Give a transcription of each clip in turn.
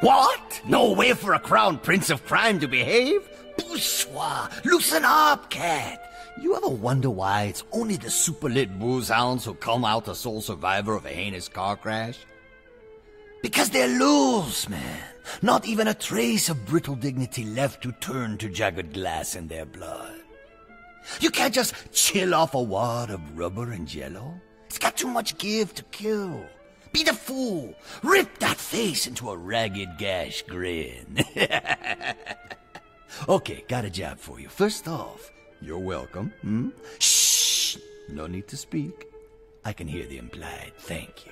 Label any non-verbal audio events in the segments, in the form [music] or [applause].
What? No way for a crown prince of crime to behave? Bourgeois, loosen up, cat. You ever wonder why it's only the super lit booze hounds who come out the sole survivor of a heinous car crash? Because they're loose, man. Not even a trace of brittle dignity left to turn to jagged glass in their blood. You can't just chill off a wad of rubber and jello. It's got too much give to kill. Be the fool. Rip that face into a ragged gash grin. [laughs] okay, got a job for you. First off, you're welcome. Hmm? Shh. No need to speak. I can hear the implied thank you.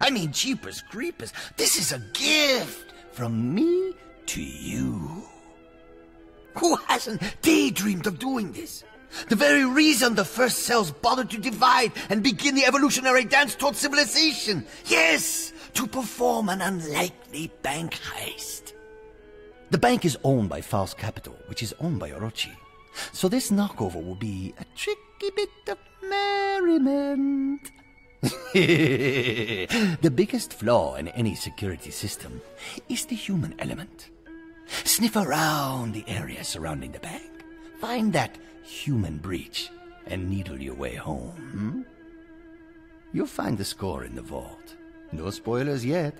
I mean, jeepers creepers, this is a gift from me to you. Who hasn't daydreamed of doing this? The very reason the first cells bothered to divide and begin the evolutionary dance toward civilization. Yes, to perform an unlikely bank heist. The bank is owned by Faust Capital, which is owned by Orochi. So this knockover will be a tricky bit of merriment. [laughs] the biggest flaw in any security system is the human element. Sniff around the area surrounding the bank. Find that human breach and needle your way home. Hmm? You'll find the score in the vault. No spoilers yet.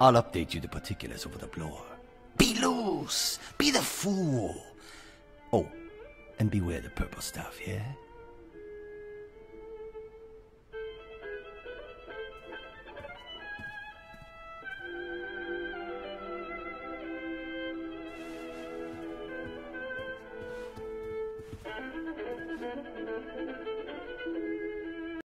I'll update you the particulars over the blower. Be loose. Be the fool. Oh, and beware the purple stuff, yeah?